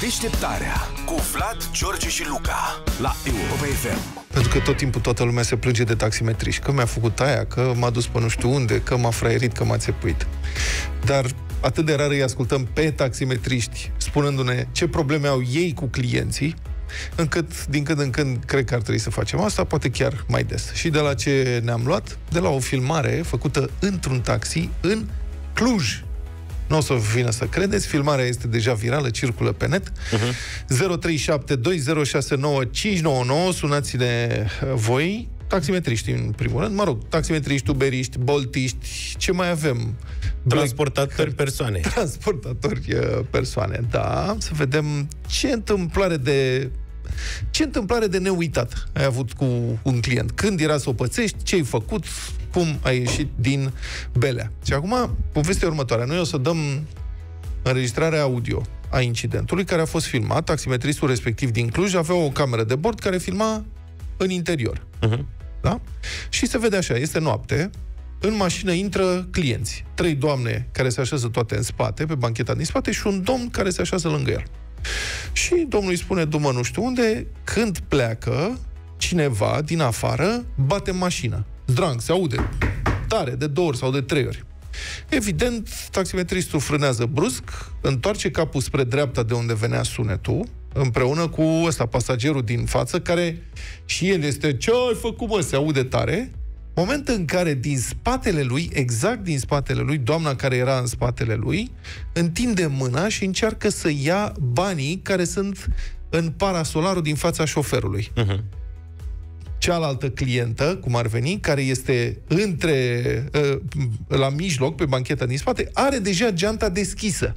Deșteptarea cu Vlad, George și Luca la Europa FM. Pentru că tot timpul toată lumea se plânge de taximetriști. Că mi-a făcut aia, că m-a dus pe nu știu unde, că m-a fraierit, că m-a țepuit. Dar atât de rar îi ascultăm pe taximetriști spunându-ne ce probleme au ei cu clienții, încât din când în când cred că ar trebui să facem asta, poate chiar mai des. Și de la ce ne-am luat? De la o filmare făcută într-un taxi în Cluj. Nu o să vină să credeți, filmarea este deja virală, circulă pe net. Uh-huh. 0372069599, sunați-ne uh, voi, taximetriști în primul rând, mă rog, taximetriști, uberiști, boltiști, ce mai avem? Transportatori persoane. Transportatori uh, persoane, da. Să vedem ce întâmplare de ce întâmplare de neuitat ai avut cu un client? Când era să o pățești? Ce ai făcut? Cum ai ieșit din belea? Și acum, povestea următoarea. Noi o să dăm înregistrarea audio a incidentului care a fost filmat. Taximetristul respectiv din Cluj avea o cameră de bord care filma în interior. Uh-huh. Da? Și se vede așa, este noapte, în mașină intră clienți. Trei doamne care se așează toate în spate, pe bancheta din spate, și un domn care se așează lângă el. Și domnul îi spune, dumă nu știu unde, când pleacă, cineva din afară bate mașina. Zdrang, se aude tare, de două ori sau de trei ori. Evident, taximetristul frânează brusc, întoarce capul spre dreapta de unde venea sunetul, împreună cu ăsta, pasagerul din față, care și el este, ce ai făcut, mă, se aude tare, moment în care din spatele lui, exact din spatele lui, doamna care era în spatele lui, întinde mâna și încearcă să ia banii care sunt în parasolarul din fața șoferului. Uh-huh. Cealaltă clientă, cum ar veni, care este între, uh, la mijloc, pe bancheta din spate, are deja geanta deschisă.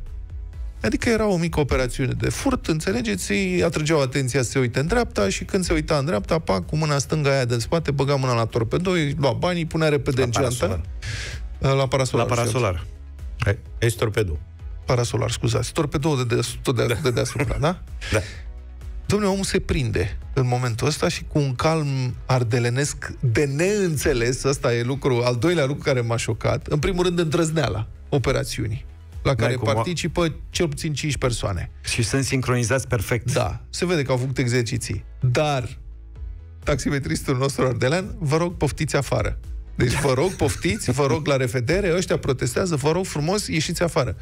Adică era o mică operațiune de furt, înțelegeți? Îi atrăgeau atenția să se uite în dreapta și când se uita în dreapta, pac, cu mâna stângă aia de spate, băga mâna la torpedo, îi lua banii, punea repede La în geantă. parasolar. La parasolar. La parasolar. Hai, Ești torpedo. Parasolar, scuzați. Torpedo de, deas- tot de, de deasupra, da? Da. Domnule, omul se prinde în momentul ăsta și cu un calm ardelenesc de neînțeles, ăsta e lucru, al doilea lucru care m-a șocat, în primul rând îndrăzneala operațiunii, la care cum, participă cel puțin 5 persoane. Și sunt sincronizați perfect. Da, se vede că au făcut exerciții. Dar taximetristul nostru ardelean, vă rog, poftiți afară. Deci vă rog, poftiți, vă rog la revedere, ăștia protestează, vă rog frumos, ieșiți afară.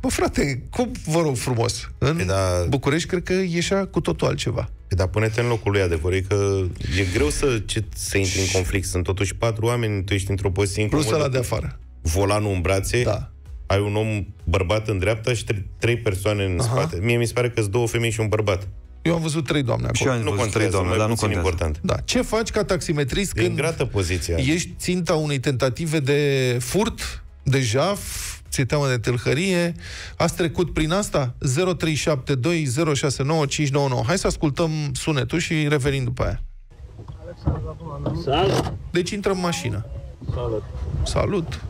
Bă, frate, cum vă rog frumos? În Păi da- București cred că ieșea cu totul altceva. Păi, Dar pune-te în locul lui adevărul, e că e greu să, ce, să intri în conflict. Sunt totuși patru oameni, tu ești într-o poziție Plus incomodă. ăla de afară. Volanul în brațe, Da. ai un om bărbat în dreapta și tre- trei persoane în Aha. spate. Mie mi se pare că sunt două femei și un bărbat. Eu am văzut trei doamne Și eu acolo. am Nu văzut trei contează, doamne, mai dar nu puțin contează. important. Da. Ce faci ca taximetrist E când ingrată poziția. ești ținta unei tentative de furt, de jaf, ți-e teamă de tâlhărie, ați trecut prin asta? 0372069599. Hai să ascultăm sunetul și revenim după aia. Salut! Deci intră în mașină. Salut! Salut!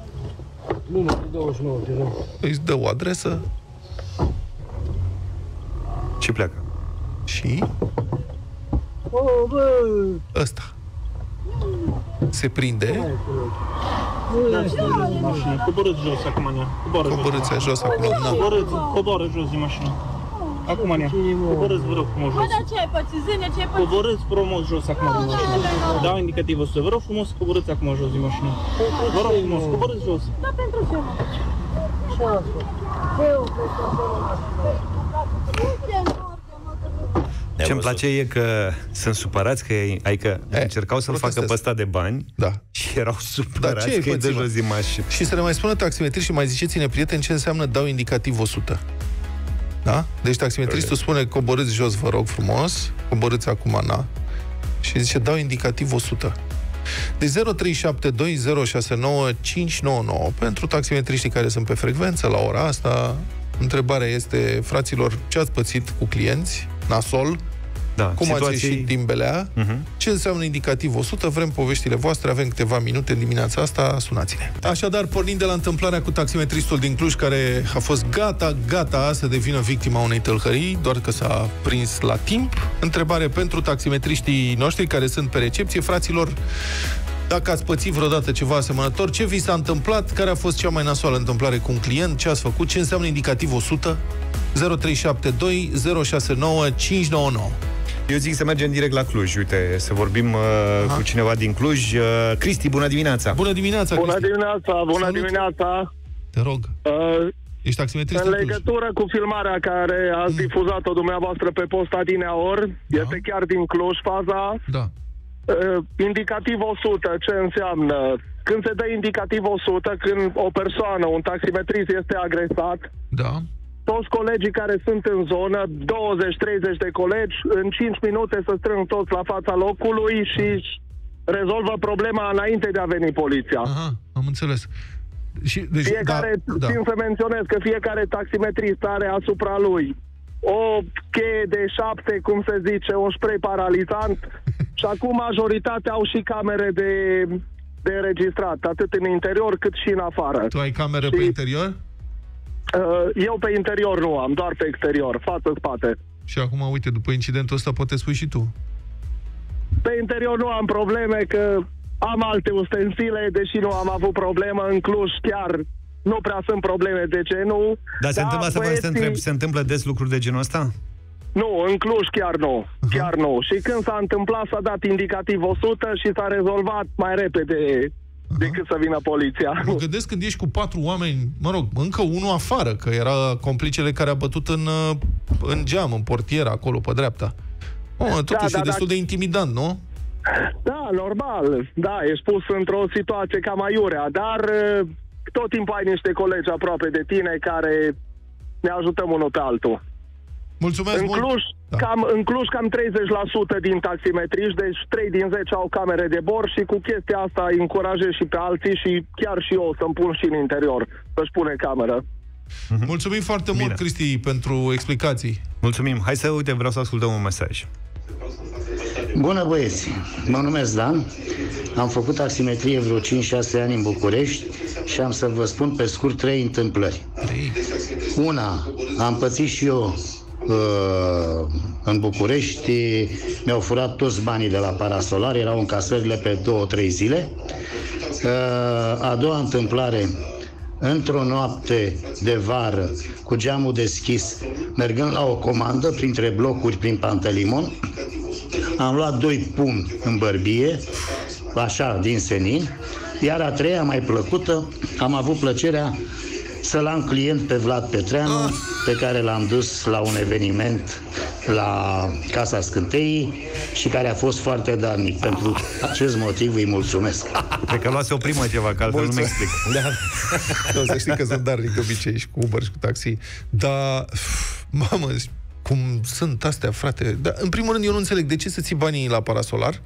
Numărul 29, te rog. Îți dă o adresă Și pleacă. Și Oh, bă! ăsta. Se prinde, Da, stai jos din mașină. Coborâți jos acum, nea. Coboră jos. coborâți jos acum. Na. Coborâți, coboră jos din mașină. Acum, nea. Coborâți, vă rog, frumos jos. Bă, dar ce ai pățit? Zâne, ce ai pățit? Coborâți frumos jos acum din mașină. Dau indicativ 100. Vă rog frumos, coborâți acum jos din mașină. Vă rog frumos, coborâți jos. Da, pentru ce, mă? Ne-a Ce-mi văzut. place e că sunt supărați că ei, adică E, încercau să-l facă protestez. pe ăsta de bani Da. și erau supărați ce ai că e de pățit, mă? jos din mașină. Și să ne mai spună taximetrist și mai ziceți-ne, prieteni, ce înseamnă dau indicativ 100. Da? Deci taximetristul spune coborâți jos, vă rog frumos, coborâți acum, na. Și zice, dau indicativ 100. Deci 0372069599 pentru taximetriștii care sunt pe frecvență la ora asta. Întrebarea este, fraților, ce ați pățit cu clienți? Nasol? Da, Cum ați ieșit din belea? Mhm. Ce înseamnă indicativ 100? Vrem poveștile voastre, avem câteva minute în dimineața asta, sunați-ne. Așadar, pornind de la întâmplarea cu taximetristul din Cluj, care a fost gata, gata să devină victima unei tălhării, doar că s-a prins la timp. Întrebare pentru taximetriștii noștri care sunt pe recepție. Fraților, dacă ați pățit vreodată ceva asemănător, ce vi s-a întâmplat, care a fost cea mai nasoală întâmplare cu un client, ce ați făcut, ce înseamnă indicativ 100, 0372 069 599. Eu zic să mergem direct la Cluj. Uite, să vorbim uh, cu cineva din Cluj. Uh, Cristi, bună dimineața! Bună dimineața, Bună Cristi. dimineața, bună Salut. dimineața. Te rog. Uh, Ești taximetrist în în Cluj. legătură cu filmarea care ați difuzat-o dumneavoastră pe posta din Aor, este chiar din Cluj faza. Da. Uh, indicativ 100, ce înseamnă? Când se dă indicativ 100, când o persoană, un taximetrist este agresat, Da. Toți colegii care sunt în zonă, 20-30 de colegi, în 5 minute să strâng toți la fața locului și rezolvă problema înainte de a veni poliția. Aha, am înțeles. Și, deci, Fiecare, da, da. țin să menționez că fiecare taximetrist are asupra lui o cheie de șapte, cum se zice, un spray paralizant și acum majoritatea au și camere de, de înregistrat, atât în interior cât și în afară. Tu ai cameră Și- pe interior? Uh, Eu pe interior nu am, doar pe exterior, față-spate. Și acum, uite, după incidentul ăsta poate spui și tu. Pe interior nu am probleme, că am alte ustensile, deși nu am avut problemă în Cluj, chiar nu prea sunt probleme de genul. Dar se Da, întâmplă asta, vă să te băieții- întreb, se întâmplă des lucruri de genul ăsta? Nu, în Cluj chiar nu. Chiar nu. Și când s-a întâmplat, s-a dat indicativ 100 și s-a rezolvat mai repede decât să vină poliția. Mă gândesc când ești cu patru oameni, mă rog, încă unul afară, că era complicele care a bătut în, uh, în geam, în portieră, acolo, pe dreapta. O, totuși da, e da. destul de intimidant, nu? Da, normal. Da, ești pus într-o situație cam aiurea, dar uh, tot timpul ai niște colegi aproape de tine care ne ajutăm unul pe altul. Mulțumesc În mult! Cluj, Da. cam, în Cluj, cam 30% din taximetriști, deci 3 din 10 au camere de bord și cu chestia asta îi încurajez și pe alții și chiar și eu să-mi pun și în interior, să-și pune cameră. Mulțumim foarte mult, Bine. Cristi, pentru explicații. Mulțumim. Hai să, uite, vreau să ascultăm un mesaj. Bună băieți, mă numesc Dan, am făcut taximetrie vreo 5-6 ani în București și am să vă spun pe scurt trei întâmplări. Trei. Una, am pățit și eu uh, în București, mi-au furat toți banii de la parasolar, erau încasările pe 2-3 zile. Uh, a doua întâmplare, într-o noapte de vară, cu geamul deschis, mergând la o comandă printre blocuri prin Pantelimon, am luat doi pumni în bărbie, așa, din senin, iar a treia, mai plăcută, am avut plăcerea să-l am client pe Vlad Petreanu, pe care l-am dus la un eveniment la Casa Scânteii și care a fost foarte darnic. Pentru acest motiv îi mulțumesc. Cred că luați o primă ceva, că altfel nu-mi Mulțumesc. explic. Da. Nu, să știi că sunt darnic de obicei și cu Uber și cu taxi. Dar, mamă, cum sunt astea, frate. Dar, în primul rând, eu nu înțeleg de ce să ții banii la parasolar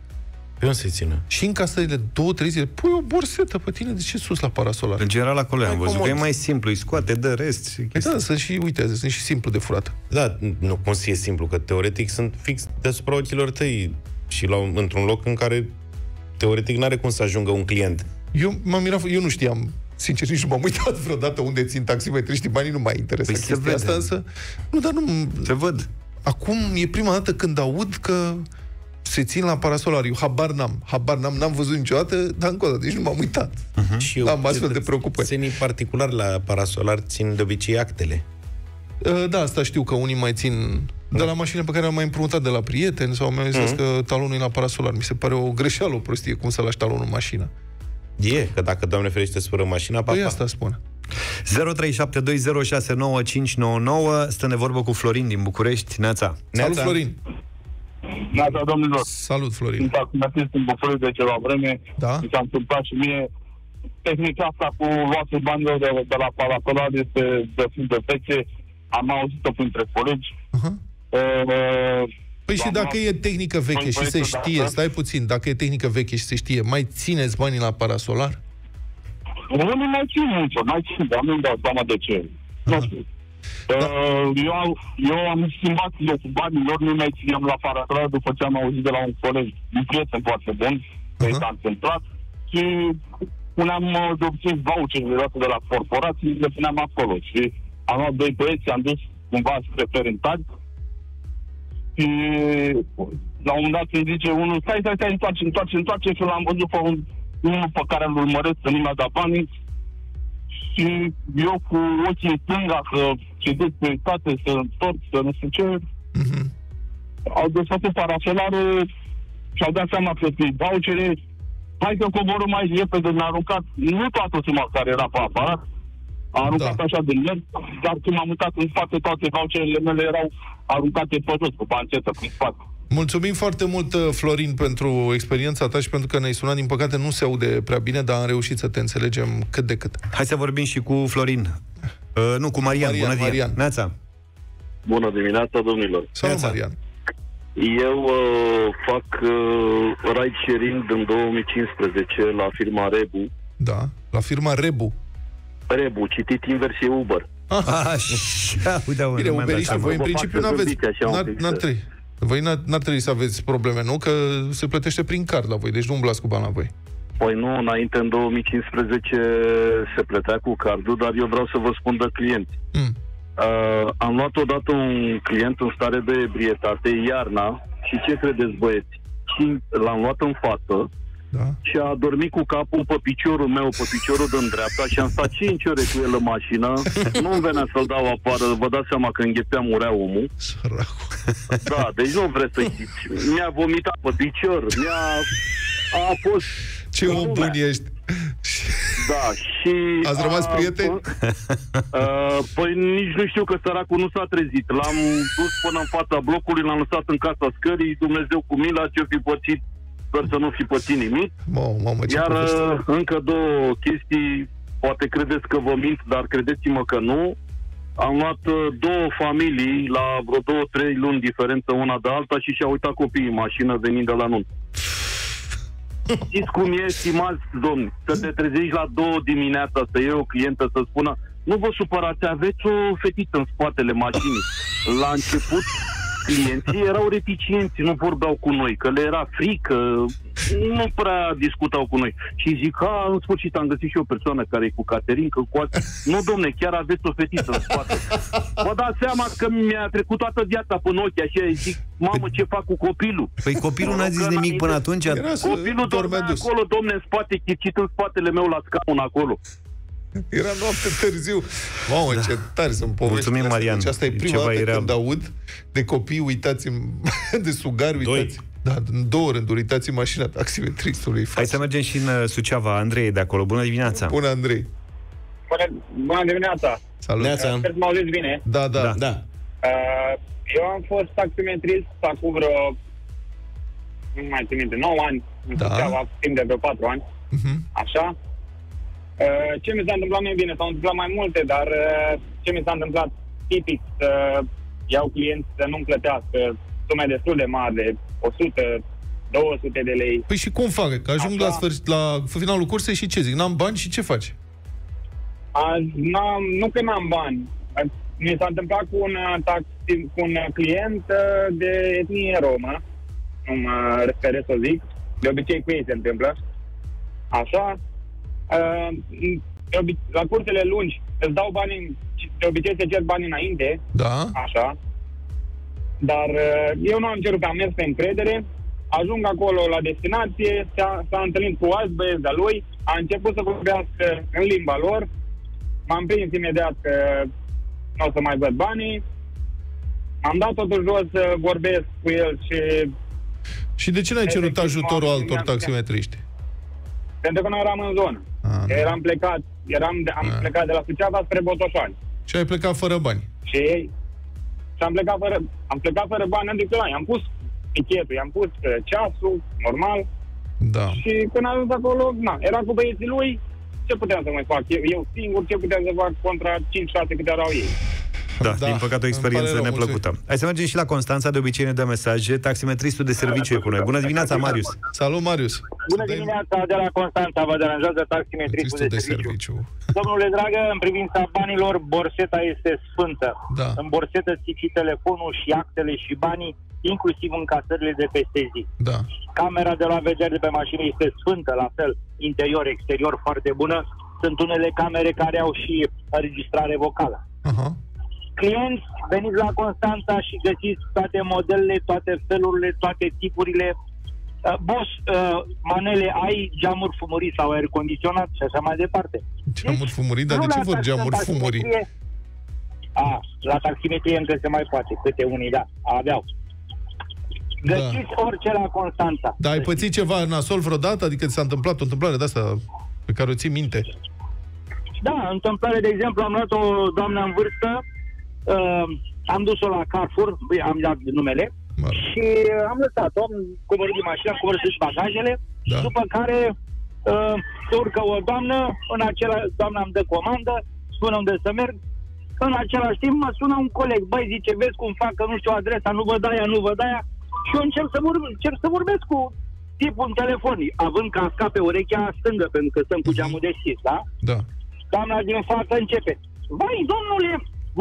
Pe unde se țină? și în casările două, trei zile pui o borsetă pe tine, de ce sus la parasolar? În general, acolo am Mai văzut că e comod. mai simplu, îi scoate, dă rest. și Păi chestii. da, sunt și, uite, sunt și simplu de furat. Da, nu, cum să fie simplu, că teoretic sunt fix deasupra ochilor tăi și la, un- într-un loc în care teoretic n-are cum să ajungă un client. Eu m-am mirat, eu nu știam, sincer, nici nu m-am uitat vreodată unde țin taximetriștii, banii nu mai interesează Păi se chestia vede. asta, însă, nu, dar nu, Se văd. acum e prima dată când aud că se țin la parasolar. Eu habar n-am, habar n-am, n-am văzut niciodată, dar încă o dată, deci nu m-am uitat. Uh-huh. Și Am astfel de preocupări. Țenii particular la parasolar țin de obicei actele. Uh, Da, asta știu că unii mai țin de la mașină pe care am mai împrumutat de la prieteni sau mi-au zis că talonul e la parasolar. Mi se pare o greșeală, o prostie, cum să lași talonul în mașină. E, că dacă, Doamne ferește, spără mașina, pa, Păi pa. asta spun. 0372069599 Stă ne vorbă cu Florin din București. Neața. Salut, Florin! Neața, domnilor, Salut, Florin! sunt taximetrist în București de ceva vreme. Da? Mi s-a întâmplat și mie. Tehnica asta cu luatul banilor de, de la parasolar este destul de veche. Am auzit-o printre colegi. Aha. Uh, Păi și Doamna- dacă e tehnică veche Păi, și se băieți, știe, dacă- stai puțin, dacă e tehnică veche și se știe, mai țineți banii la parasolar? unii mai țin nicio, mai țin, dar nu-mi dau seama de ce. Nu știu. Uh, eu, am- eu am schimbat eu cu banii lor, nu mai țineam la parasolar după ce am auzit de la un coleg, un prieten foarte bun, că Aha. s-a întâmplat și puneam uh, de obicei voucher date de la corporații, le puneam acolo și am luat doi băieți, am dus cumva spre Ferentari și la un moment dat îmi zice unul, stai, stai, stai, întoarce, întoarce, întoarce și l-am văzut pe un, unul pe care îl urmăresc, să nu mi-a dat banii și eu cu ochii în stânga să cedez pe toate, să întorc, să nu știu ce, Mhm. au desfăcut parasolare și-au dat seama că pe vouchere, hai că coborâm mai repede, ne-a aruncat, nu toată suma care era pe aparat, a aruncat Da. așa de mers, dar când m-am uitat în spate, toate voucherele mele erau aruncate pe jos, cu pancetă, în spate. Mulțumim foarte mult, uh, Florin, pentru experiența ta și pentru că ne-ai sunat. Din păcate nu se aude prea bine, dar am reușit să te înțelegem cât de cât. Hai să vorbim și cu Florin. Uh, nu, cu Marian. Marian, Bună Marian. Marian. Neața. Bună dimineața, domnilor! Salut, Neața. Marian. Eu uh, fac uh, ride sharing în 2015 la firma Rebu. Da, la firma Rebu. Rebu, citit inversie Uber. Așa, uite, mă, Bine, nu mi-am dat uberiști, seama. voi în Vă fac principiu să nu aveți... gândiți așa un N-ar, pic n-ar să- trebui. Voi n-ar, n-ar trebui să aveți probleme, nu? Că se plătește prin card la voi, deci nu umblați cu bani la voi. Păi nu, înainte în 2015 se plătea cu cardul, dar eu vreau să vă spun de clienți. Mm. Uh, am luat odată un client în stare de ebrietate, iarna, și ce credeți băieți? Și l-am luat în față Da? și a dormit cu capul pe piciorul meu, pe piciorul din dreapta și am stat 5 ore cu el în mașină. Nu-mi venea să-l dau afară, vă dați seama că înghepea, murea omul. Săracul. Da, deci nu vreți să știți. Mi-a vomitat pe picior, mi-a... A fost... Ce om lumea. bun ești. Da, și... Ați rămas a- prieteni? Uh, păi nici nu știu că săracul nu s-a trezit. L-am dus până în fața blocului, l-am lăsat în casa scării, Dumnezeu cu mila, ce-o fi pățit, sper să nu fi pățit nimic. Mamă, mamă, ce Iar poveste. uh, încă două chestii, poate credeți că vă mint, dar credeți-mă că nu. Am luat uh, două familii la vreo două, trei luni diferență una de alta și și-au uitat copiii în mașină venind de la nuntă. Știți cum e, stimați domni, să te trezești la două dimineața să iei o clientă să spună nu vă supărați, aveți o fetiță în spatele mașinii. La început, clienții erau reticenți, nu vorbeau cu noi, că le era frică, nu prea discutau cu noi. Și zic, a, în sfârșit am găsit și o persoană care e cu Caterinca, cu alții. Nu, domne, chiar aveți o fetiță în spate. Vă dați seama că mi-a trecut toată viața până ochi, așa, zic, mamă, ce fac cu copilul? Păi copilul n-a zis Că nimic până atunci? Era să Copilul dorme dormea dus. acolo, domne, în spate, chicit în spatele meu la scaun acolo. Era noapte târziu. Mamă, da. ce tare sunt poveștile Mulțumim, astea. Marian. Deci asta e E prima ceva dată ireal. când aud de copii uitați în, de sugari, Doi. uitați. Da, în două rânduri, uitați în mașina taximetristului. Hai să mergem și în uh, Suceava. Andrei e de acolo. Bună dimineața. Bună, Andrei. Bună, bună dimineața! Salut. Neața. Sper să mă auziți bine. Da, da. Da. da. Da. Uh, eu am fost taximetrist acum vreo, nu mai țin minte, 9 ani, în Da. Suceava, timp de vreo 4 ani, Mhm. așa. Uh, ce mi s-a întâmplat mie bine? S-au întâmplat mai multe, dar uh, ce mi s-a întâmplat tipic să iau clienți să nu-mi plătească sume destul de mari, de 100, 200 de lei. Păi și cum fac? Că ajung Așa. la, sfârșit, la finalul cursei și ce zic? N-am bani și ce faci? Azi, n-am, nu că n-am bani. Mi s-a întâmplat cu un, uh, taxi, cu un uh, client uh, de etnie romă, nu mă referesc să zic, de obicei cu ei se întâmplă. Așa. Uh, De obi- la cursele lungi îți dau banii, de obicei se cer bani înainte, Da? așa. Dar uh, eu nu am cerut, că am mers pe încredere, ajung acolo la destinație, s-a, s-a întâlnit cu alți băieți de lui, a început să vorbească în limba lor, m-am prins imediat că nu o să mai văd banii, am dat totul jos să vorbesc cu el și Și de ce n-ai cerut Efectiv, ajutorul m-am- altor mi-am- taximetriști? Pentru că nu eram în zonă. Ah, nu. Eram plecat, eram de, am Ah. plecat de la Suceava spre Botoșani. Și ai plecat fără bani. Și ei și am plecat fără, am plecat fără bani, adică la am pus tichetul, i-am pus uh, ceasul, normal, Da. și când am ajuns acolo, na, era cu băieții lui, ce puteam să mai fac? Eu, eu singur, ce puteam să fac contra 5-6 câte erau ei? Da, Da, din păcate o îmi experiență pare rău, neplăcută. Hai să mergem și la Constanța, de obicei ne dă mesaje. Taximetristul de serviciu e cu noi. Bună dimineața, Marius. Salut, Marius. Bună Dai- dimineața de la Constanța, vă deranjează taximetristul Taxistul de, de serviciu. serviciu. Domnule dragă, în privința banilor, borseta este sfântă. Da. În borsetă ții și telefonul și actele și banii, inclusiv încasările de peste zi. Da. Camera de la vedere de pe mașină este sfântă, la fel, interior, exterior, foarte bună. Sunt unele camere care au și înregistrare vocală. Aha. Clienți, veniți la Constanța și găsiți toate modelele, toate felurile, toate tipurile. Uh, boss, uh, manele, ai geamuri fumurii sau aer condiționat și așa mai departe. Geamuri fumurii? Dar Nu de ce la vor tax- geamuri la fumurii? taximetrie- A, la taximetrie încă se mai poate, câte unii, da, aveau. Găsiți orice la Constanța. Dar ai pățit ceva nasol vreodată? Adică ți s-a întâmplat o întâmplare de asta pe care o ții minte? Da, întâmplare, de exemplu, am luat o doamnă în vârstă, uh, am dus-o la Carrefour, băi, am dat numele, Mă. și uh, am lăsat-o, am coborât din mașină, am coborât și bagajele, Da. după care uh, se urcă o doamnă, în acela, doamna îmi dă comandă, spune unde să merg, în același timp mă sună un coleg, băi, zice, vezi cum fac, că nu știu adresa, nu văd aia, nu văd aia, și eu încerc să, vorb, încerc să vorbesc cu tipul în telefon, având casca pe urechea stângă, pentru că stăm cu geamul deschis, da? Da. Doamna din față începe. Vai, domnule,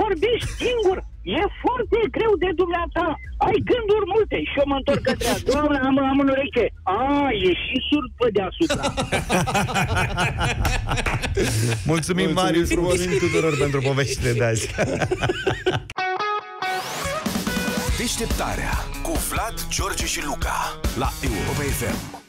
vorbești singur. E foarte greu de dumneata. Ai gânduri multe. Și eu mă întorc către ea. Doamne, am, am în ureche. A, e și surd pe deasupra. Mulțumim, Marius, mulțumim tuturor pentru poveștile de azi. Deșteptarea cu Vlad, George și Luca la Europa FM.